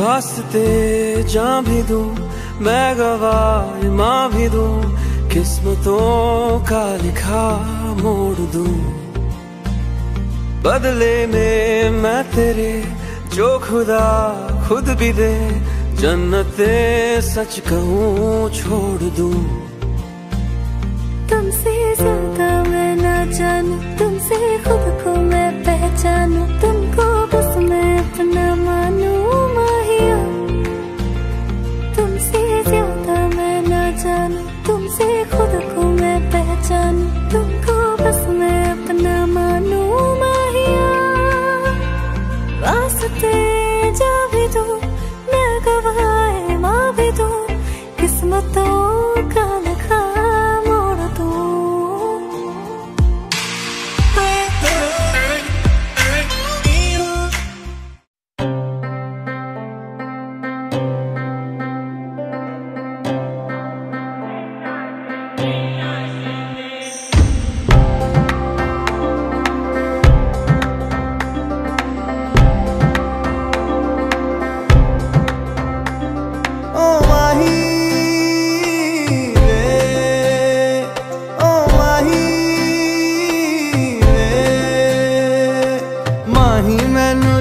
वास्ते जा भी दूँ, मैं गवाह माँ भी दूँ, किस्मतों का लिखा मोड़ दूँ। बदले में मैं तेरे, जो खुदा खुद भी दे, जन्नते सच कहूँ छोड़ दूँ। तुमसे ज़्यादा मैं ना जानू, तुमसे खुद को मैं पहचानू, तुमको बस मैं किस्मतों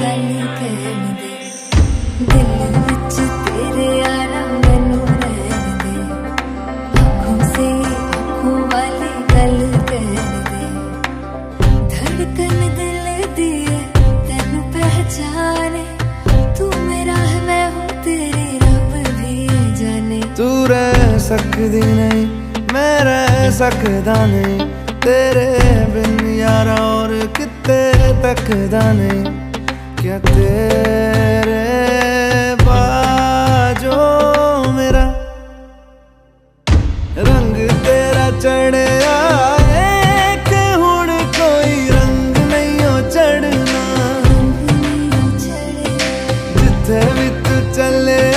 वाली गल कहन दे। दिल विच तेरे यारा मैनू रहन दे। आँखों से आँखों वाली गल कहन दे। धड़कन दिल दी है तेनू पहचाने। तू मेरा है, मैं हूँ तेरी रब भी जाने। तू रह सकदी नहीं, मैं रह सकदा नहीं। तेरे बिन यारा और किते तकदा नहीं। क्या तेरे बाजो मेरा रंग तेरा चढ़े चढ़ना। जिथे भी तू चले